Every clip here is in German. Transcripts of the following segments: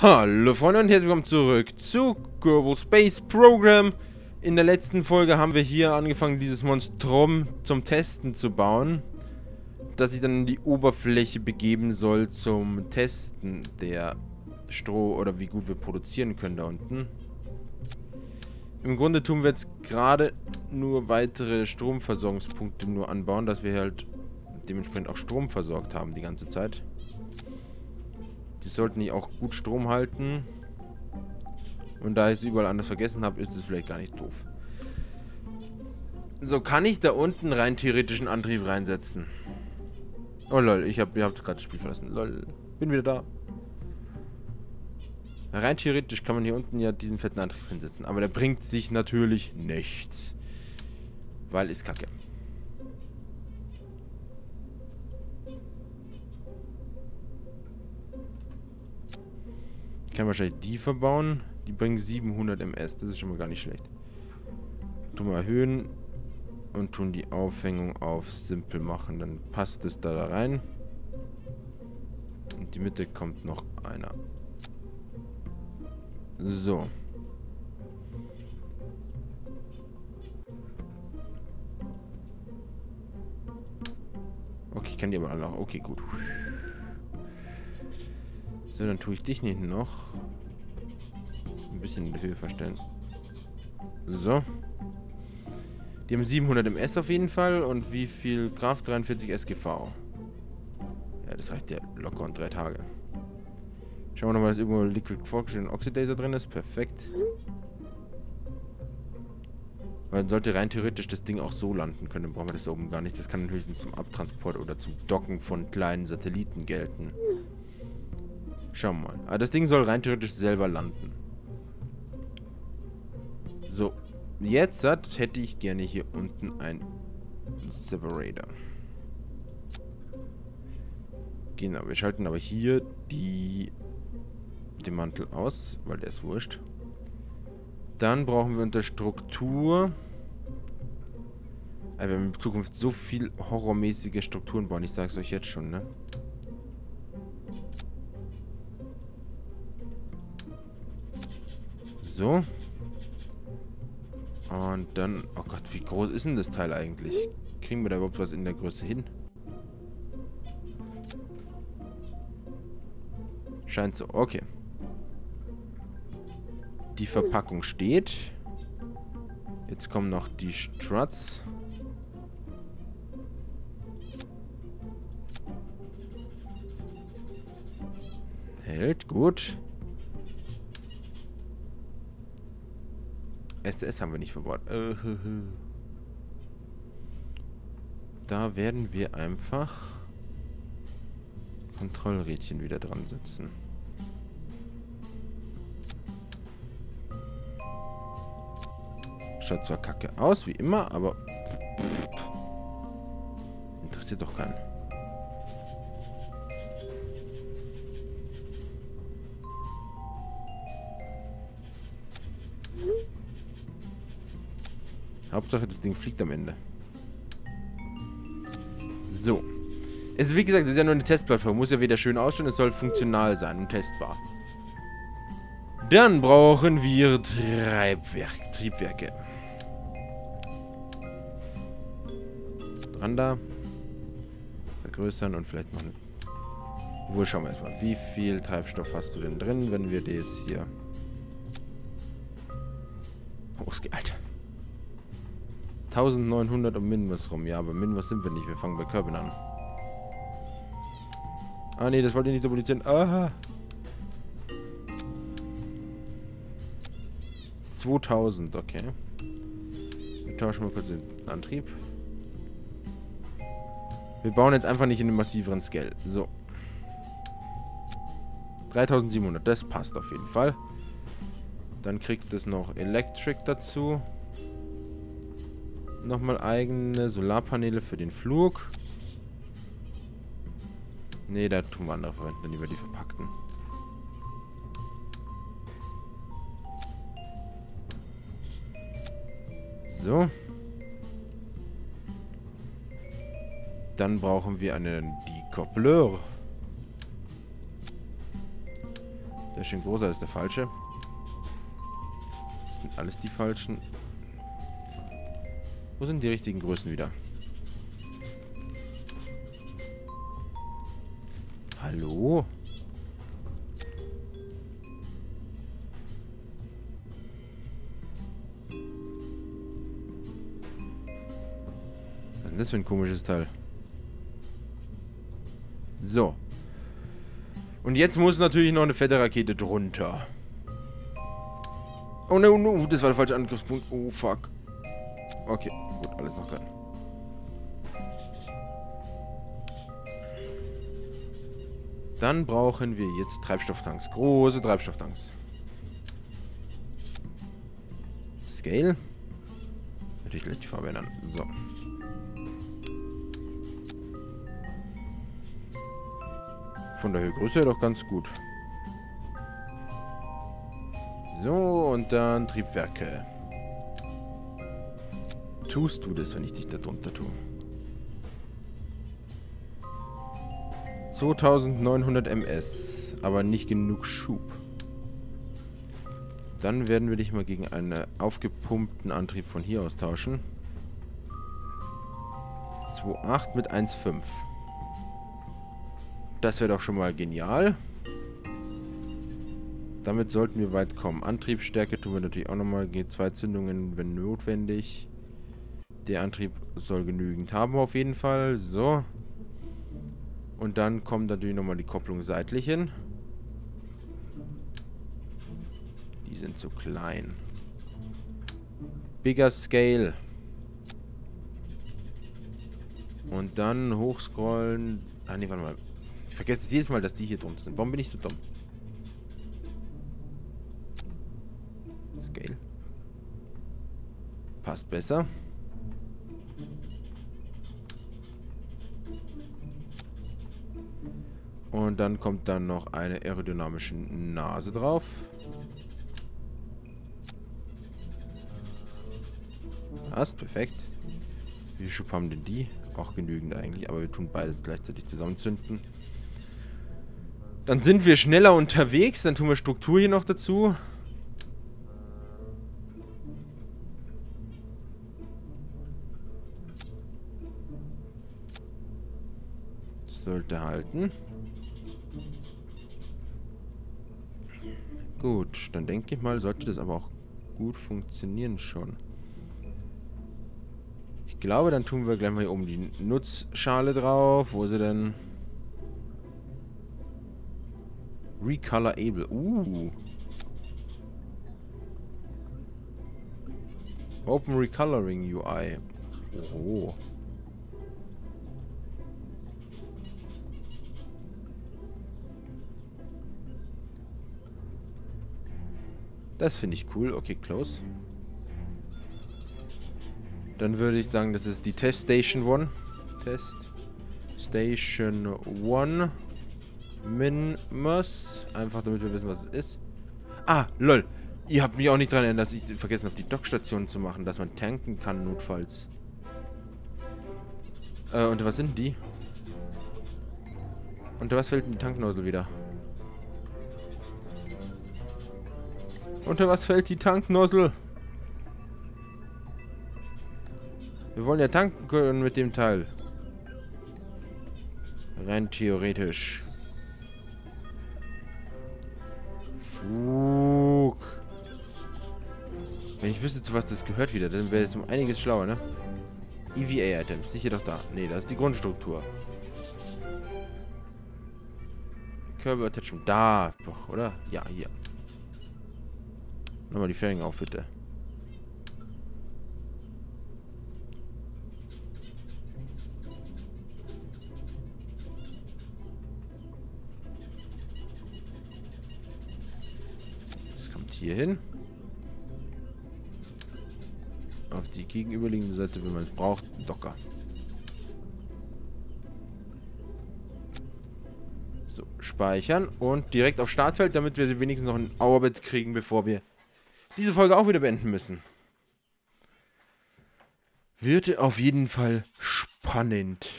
Hallo Freunde und herzlich willkommen zurück zu Global Space Program. In der letzten Folge haben wir hier angefangen, dieses Monstrum zum Testen zu bauen, das sich dann in die Oberfläche begeben soll zum Testen der Stroh oder wie gut wir produzieren können da unten. Im Grunde tun wir jetzt gerade nur weitere Stromversorgungspunkte nur anbauen, dass wir halt dementsprechend auch Strom versorgt haben die ganze Zeit. Die sollten nicht auch gut Strom halten. Und da ich es überall anders vergessen habe, ist es vielleicht gar nicht doof. So, kann ich da unten rein theoretisch einen Antrieb reinsetzen? Oh lol, ich habe ihr habt gerade das Spiel verlassen. Lol, bin wieder da. Rein theoretisch kann man hier unten ja diesen fetten Antrieb hinsetzen. Aber der bringt sich natürlich nichts. Weil ist kacke. Kann wahrscheinlich die verbauen. Die bringen 700 MS. Das ist schon mal gar nicht schlecht. Tun wir erhöhen. Und tun die Aufhängung auf simpel machen. Dann passt es da rein. Und die Mitte kommt noch einer. So. Okay, ich kann die aber alle auch. Okay, gut. So, dann tue ich dich nicht noch ein bisschen in die Höhe verstellen. So. Die haben 700 MS auf jeden Fall. Und wie viel Kraft? 43 SGV. Ja, das reicht ja locker und drei Tage. Schauen wir nochmal, dass irgendwo Liquid und Oxidizer drin ist. Perfekt. Weil dann sollte rein theoretisch das Ding auch so landen können. Dann brauchen wir das oben gar nicht. Das kann höchstens zum Abtransport oder zum Docken von kleinen Satelliten gelten. Schauen wir mal. Aber das Ding soll rein theoretisch selber landen. So. Jetzt hat, hätte ich gerne hier unten ein Separator. Genau, wir schalten aber hier die den Mantel aus, weil der ist wurscht. Dann brauchen wir unter Struktur... Also wir werden in Zukunft so viel horrormäßige Strukturen bauen, ich sage es euch jetzt schon, ne? So. Und dann... Oh Gott, wie groß ist denn das Teil eigentlich? Kriegen wir da überhaupt was in der Größe hin? Scheint so. Okay. Die Verpackung steht. Jetzt kommen noch die Struts. Hält, gut. SS haben wir nicht verbaut. Äh, da werden wir einfach Kontrollrädchen wieder dran setzen. Schaut zwar kacke aus, wie immer, aber interessiert doch keinen. Hauptsache, das Ding fliegt am Ende. So. Es ist wie gesagt, es ist ja nur eine Testplattform. Muss ja wieder schön ausschauen. Es soll funktional sein und testbar. Dann brauchen wir Treibwerk, Triebwerke. Dran da. Vergrößern und vielleicht eine... Wohl schauen wir erstmal. Wie viel Treibstoff hast du denn drin, wenn wir dir jetzt hier... 1900 um Minmus rum. Ja, aber Minmus sind wir nicht. Wir fangen bei Körben an. Ah, nee, das wollte ich nicht duplizieren. Aha. 2000, okay. Wir tauschen mal kurz den Antrieb. Wir bauen jetzt einfach nicht in einem massiveren Scale. So. 3700, das passt auf jeden Fall. Dann kriegt es noch Electric dazu. Nochmal eigene Solarpaneele für den Flug. Ne, da tun wir andere verwenden, dann lieber die verpackten. So. Dann brauchen wir einen Decoupleur. Der schön großer ist der falsche. Das sind alles die falschen. Wo sind die richtigen Größen wieder? Hallo? Was ist denn das für ein komisches Teil? So. Und jetzt muss natürlich noch eine fette Rakete drunter. Oh no, no, das war der falsche Angriffspunkt. Oh, fuck. Okay, gut, alles noch dran. Dann brauchen wir jetzt Treibstofftanks. Große Treibstofftanks. Scale. Natürlich gleich die Farbe ändern. So. Von der Höhegröße doch ganz gut. So, und dann Triebwerke. Tust du das, wenn ich dich da drunter tue? 2900 MS, aber nicht genug Schub. Dann werden wir dich mal gegen einen aufgepumpten Antrieb von hier aus tauschen. 2,8 mit 1,5. Das wäre doch schon mal genial. Damit sollten wir weit kommen. Antriebsstärke tun wir natürlich auch nochmal. G2 Zündungen, wenn notwendig. Der Antrieb soll genügend haben auf jeden Fall. So. Und dann kommt natürlich nochmal die Kopplung seitlich hin. Die sind zu klein. Bigger Scale. Und dann hochscrollen. Ah ne, warte mal vergesse es jedes Mal, dass die hier drunter sind. Warum bin ich so dumm? Scale. Passt besser. Und dann kommt dann noch eine aerodynamische Nase drauf. Passt, perfekt. Wie viel Schub haben denn die? Auch genügend eigentlich, aber wir tun beides gleichzeitig zusammenzünden. Dann sind wir schneller unterwegs. Dann tun wir Struktur hier noch dazu. sollte halten. Gut, dann denke ich mal, sollte das aber auch gut funktionieren schon. Ich glaube, dann tun wir gleich mal hier oben die Nutzschale drauf. Wo ist sie denn? Recolorable. Uh. Open Recoloring UI. Oh. Das finde ich cool. Okay, close. Dann würde ich sagen, das ist die Test Station 1. Test Station 1. Minmus. Einfach damit wir wissen, was es ist. Ah, lol. Ihr habt mich auch nicht daran erinnert, dass ich vergessen habe, die Dockstation zu machen, dass man tanken kann, notfalls. Äh, und was sind die? Unter was fällt denn die Tanknozzle wieder? Unter was fällt die Tanknozzle? Wir wollen ja tanken können mit dem Teil. Rein theoretisch. Flug. Wenn ich wüsste, zu was das gehört wieder, dann wäre es um einiges schlauer, ne? EVA-Items, sicher doch da. Ne, das ist die Grundstruktur. Körper Attachment, da doch, oder? Ja, hier. Nochmal die Fährungen auf, bitte. hier hin. Auf die gegenüberliegende Seite, wenn man es braucht, Docker. So, speichern und direkt auf Startfeld, damit wir sie wenigstens noch in Orbit kriegen, bevor wir diese Folge auch wieder beenden müssen. Wird auf jeden Fall spannend.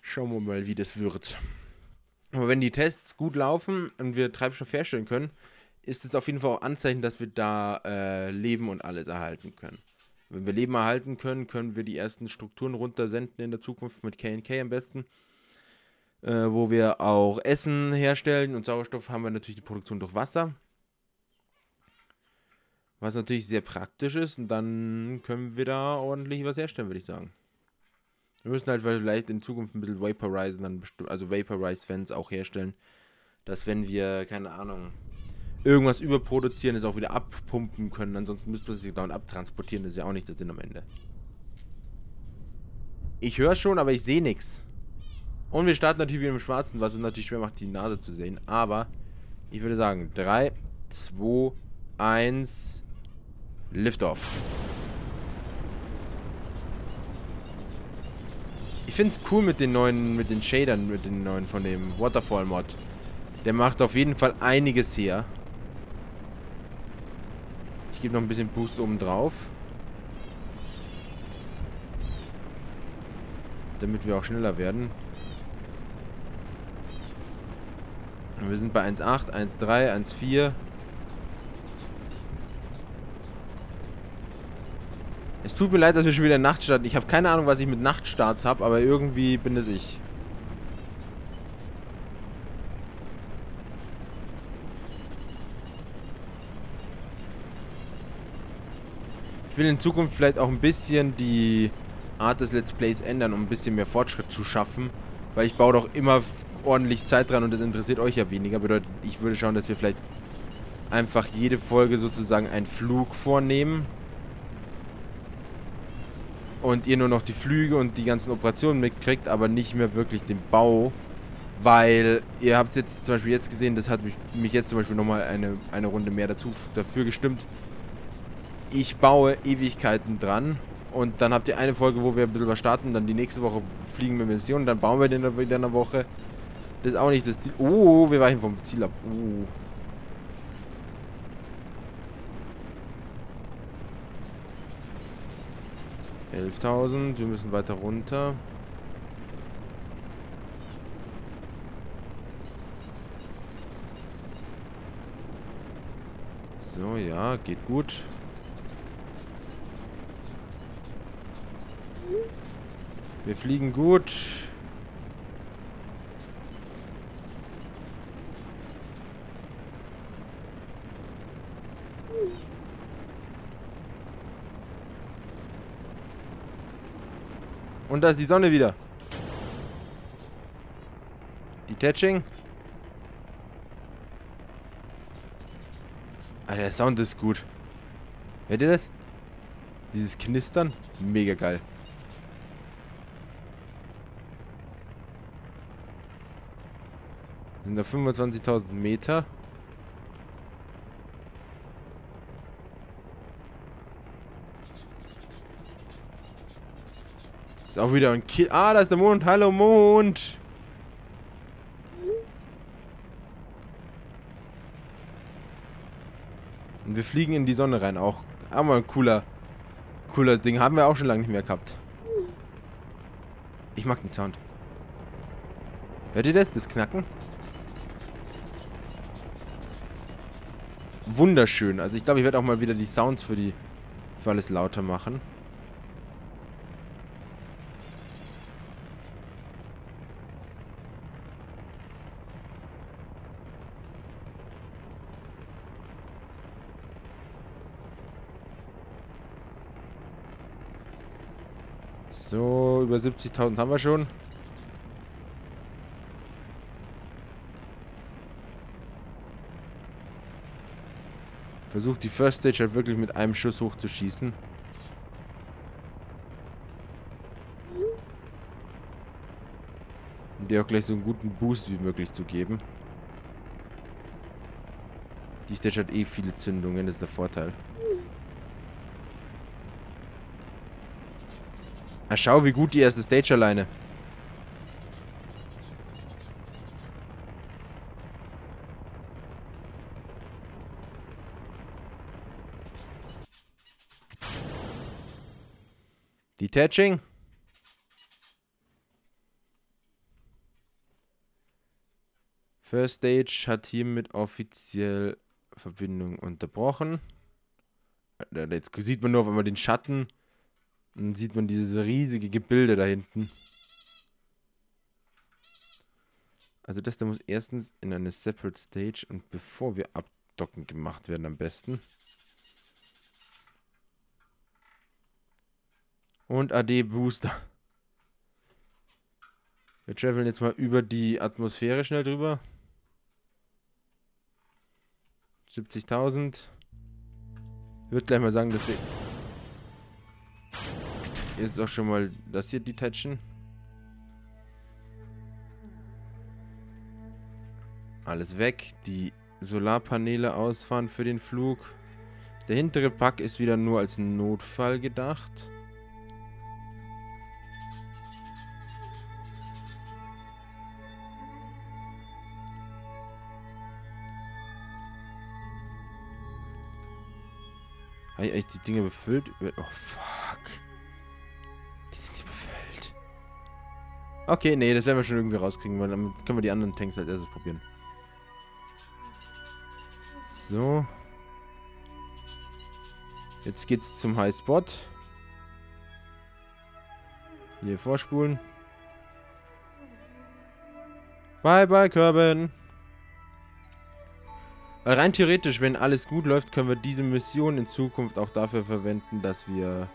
Schauen wir mal, wie das wird. Aber wenn die Tests gut laufen und wir Treibstoff herstellen können, ist es auf jeden Fall auch Anzeichen, dass wir da äh, Leben und alles erhalten können. Wenn wir Leben erhalten können, können wir die ersten Strukturen runtersenden in der Zukunft mit KNK am besten. Äh, wo wir auch Essen herstellen und Sauerstoff haben wir natürlich die Produktion durch Wasser. Was natürlich sehr praktisch ist und dann können wir da ordentlich was herstellen, würde ich sagen. Wir müssen halt vielleicht in Zukunft ein bisschen Vaporizen, dann also Vaporize-Fans auch herstellen, dass wenn wir, keine Ahnung, irgendwas überproduzieren, es auch wieder abpumpen können. Ansonsten müsste man sich dauernd abtransportieren. Das ist ja auch nicht der Sinn am Ende. Ich höre schon, aber ich sehe nichts. Und wir starten natürlich wieder im Schwarzen, was es natürlich schwer macht, die Nase zu sehen. Aber ich würde sagen, 3, 2, 1, Liftoff. Ich finde es cool mit den neuen, mit den Shadern, mit den neuen von dem Waterfall-Mod. Der macht auf jeden Fall einiges her gebe noch ein bisschen Boost oben drauf. Damit wir auch schneller werden. Und wir sind bei 1.8, 1.3, 1.4. Es tut mir leid, dass wir schon wieder Nacht starten. Ich habe keine Ahnung, was ich mit Nachtstarts habe, aber irgendwie bin es ich. Ich will in Zukunft vielleicht auch ein bisschen die Art des Let's Plays ändern, um ein bisschen mehr Fortschritt zu schaffen. Weil ich baue doch immer ordentlich Zeit dran und das interessiert euch ja weniger. Bedeutet, ich würde schauen, dass wir vielleicht einfach jede Folge sozusagen einen Flug vornehmen. Und ihr nur noch die Flüge und die ganzen Operationen mitkriegt, aber nicht mehr wirklich den Bau. Weil ihr habt es jetzt zum Beispiel jetzt gesehen, das hat mich, mich jetzt zum Beispiel nochmal eine, eine Runde mehr dazu dafür gestimmt, ich baue Ewigkeiten dran. Und dann habt ihr eine Folge, wo wir ein bisschen was starten. Dann die nächste Woche fliegen wir Missionen. Dann bauen wir den wieder in einer Woche. Das ist auch nicht das Ziel. Oh, wir weichen vom Ziel ab. Oh. Elftausend. Wir müssen weiter runter. So, ja, geht gut. Wir fliegen gut. Und da ist die Sonne wieder. Detaching. Ah, der Sound ist gut. Hört ihr das? Dieses Knistern? Mega geil. Sind da 25.000 Meter. Ist auch wieder ein Kill. Ah, da ist der Mond. Hallo Mond. Und wir fliegen in die Sonne rein. Auch, aber ein cooler, cooler Ding. Haben wir auch schon lange nicht mehr gehabt. Ich mag den Sound. Hört ihr das? Das Knacken? wunderschön. Also ich glaube, ich werde auch mal wieder die Sounds für die für alles lauter machen. So, über 70.000 haben wir schon. Versucht die First Stage halt wirklich mit einem Schuss hochzuschießen. Und dir auch gleich so einen guten Boost wie möglich zu geben. Die Stage hat eh viele Zündungen, das ist der Vorteil. Na schau, wie gut die erste Stage alleine. First Stage hat hiermit offiziell Verbindung unterbrochen. Äh, jetzt sieht man nur auf einmal den Schatten. Dann sieht man dieses riesige Gebilde da hinten. Also das da muss erstens in eine Separate Stage und bevor wir abdocken gemacht werden am besten. Und AD Booster. Wir traveln jetzt mal über die Atmosphäre schnell drüber. 70.000. Ich würde gleich mal sagen, dass wir jetzt auch schon mal das hier detachen. Alles weg. Die Solarpaneele ausfahren für den Flug. Der hintere Pack ist wieder nur als Notfall gedacht. Habe ich eigentlich die Dinge befüllt? Oh, fuck. Okay, nee, das werden wir schon irgendwie rauskriegen, weil dann können wir die anderen Tanks als erstes probieren. So. Jetzt geht's zum High Spot. Hier vorspulen. Bye bye, Körben. Weil rein theoretisch, wenn alles gut läuft, können wir diese Mission in Zukunft auch dafür verwenden, dass wir...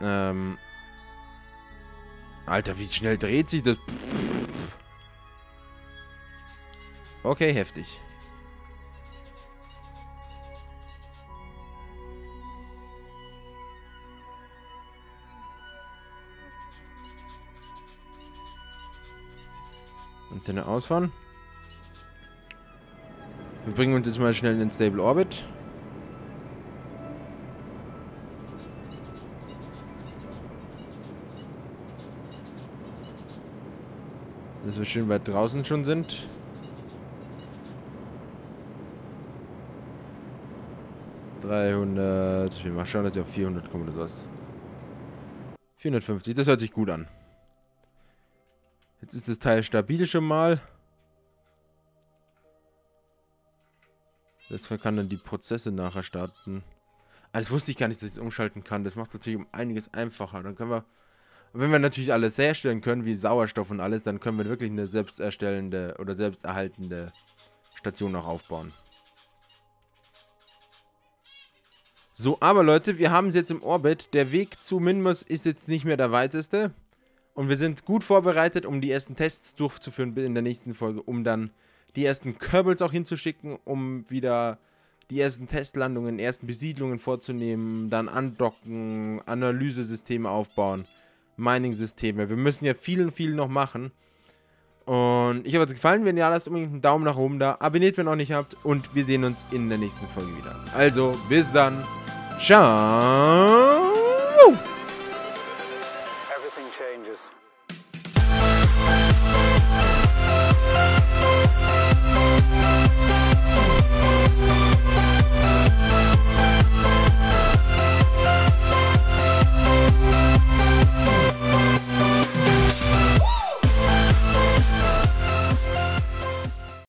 Ähm... Alter, wie schnell dreht sich das... Okay, heftig. Antenne ausfahren. Wir bringen uns jetzt mal schnell in den Stable Orbit. Dass wir schön weit draußen schon sind. Dreihundert. Wir mal schauen, dass wir auf 400 kommen oder was. 450, das hört sich gut an. Jetzt ist das Teil stabil schon mal. Das kann dann die Prozesse nachher starten. Ah, das wusste ich gar nicht, dass ich das umschalten kann. Das macht natürlich um einiges einfacher. Dann können wir, wenn wir natürlich alles herstellen können, wie Sauerstoff und alles, dann können wir wirklich eine selbsterstellende oder selbsterhaltende Station auch aufbauen. So, aber Leute, wir haben es jetzt im Orbit. Der Weg zu Minmus ist jetzt nicht mehr der weiteste. Und wir sind gut vorbereitet, um die ersten Tests durchzuführen in der nächsten Folge, um dann die ersten Kerbals auch hinzuschicken, um wieder die ersten Testlandungen, ersten Besiedlungen vorzunehmen, dann andocken, Analysesysteme aufbauen, Mining-Systeme. Wir müssen ja viel und viel noch machen. Und ich hoffe, es gefallen. Wenn ja, lasst unbedingt einen Daumen nach oben da. Abonniert, wenn ihr noch nicht habt. Und wir sehen uns in der nächsten Folge wieder. Also, bis dann. Ciao.